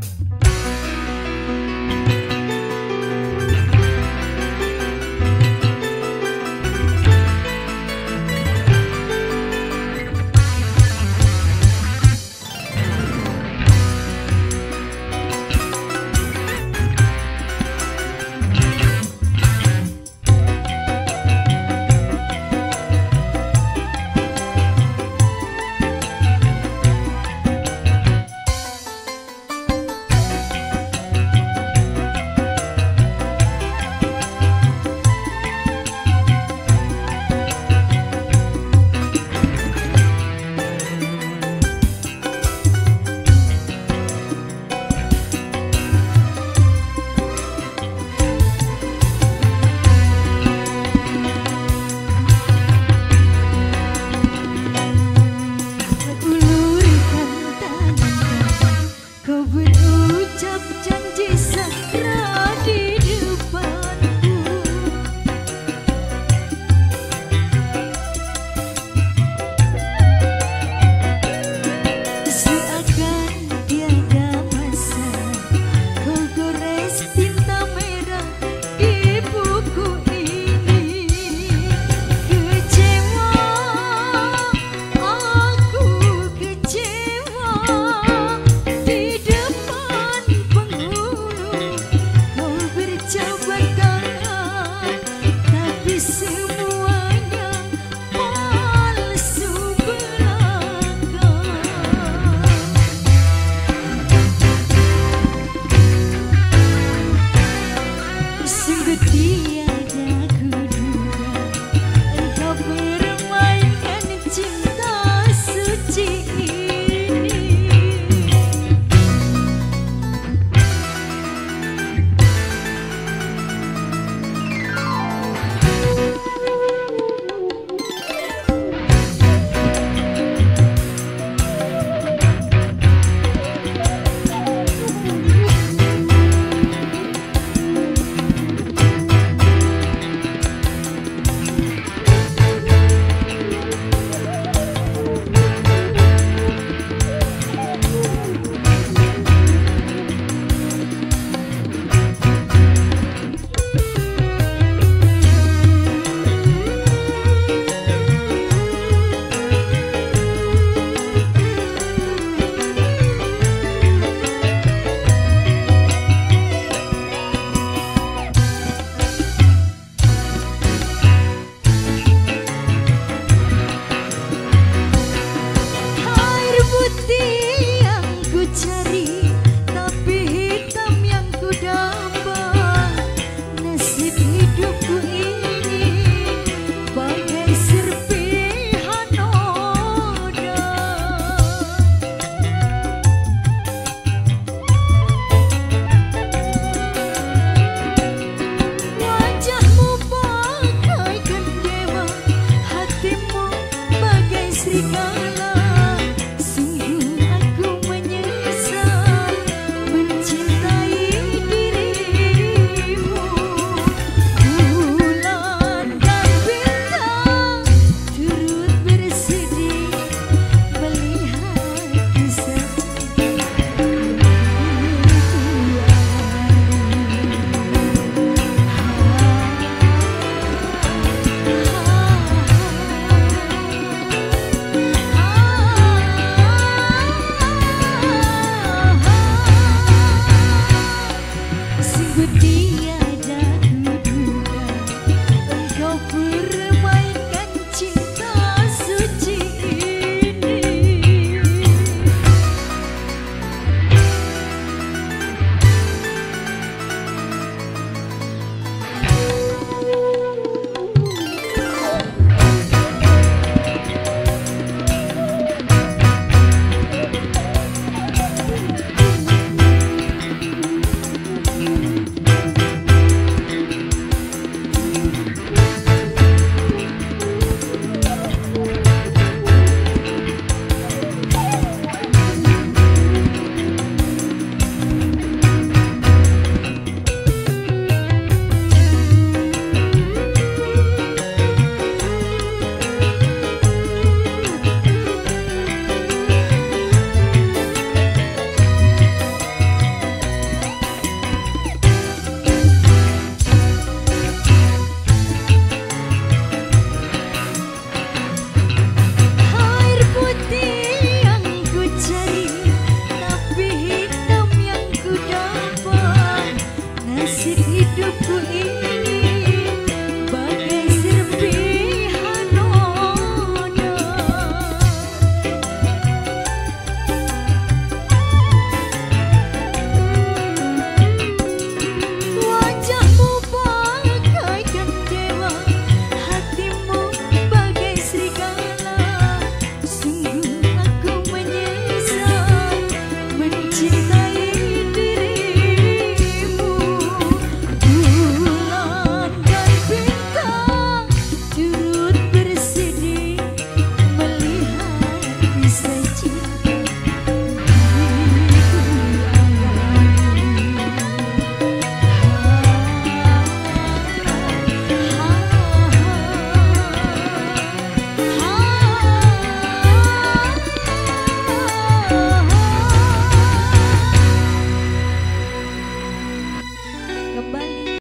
Música kau berucap janji segera